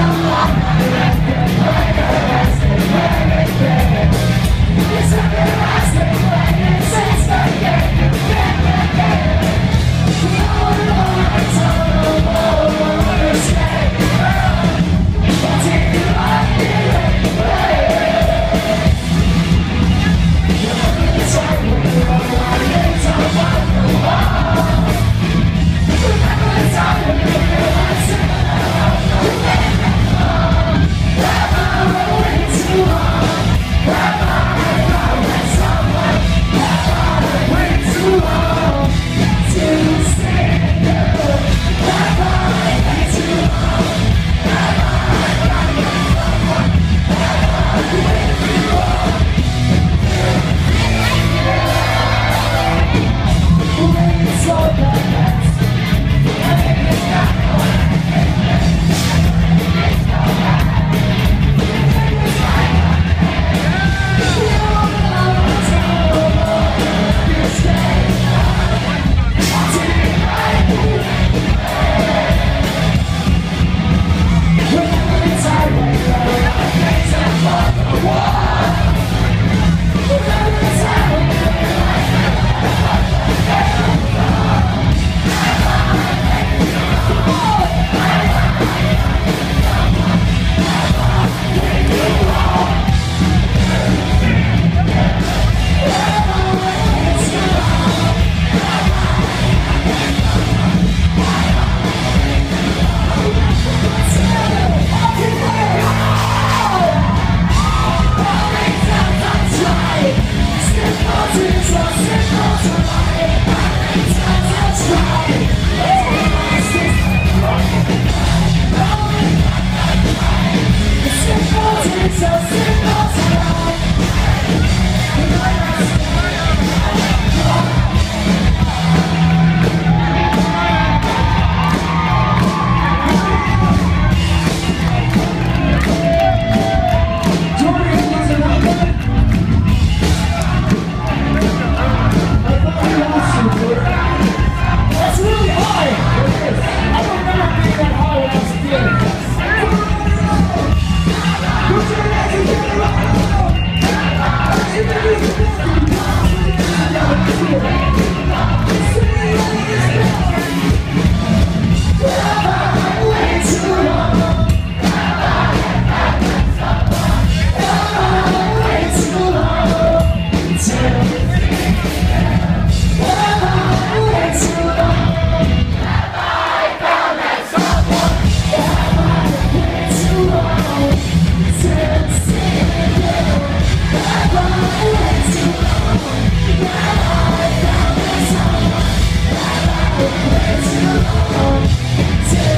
Yeah. so. It's too long.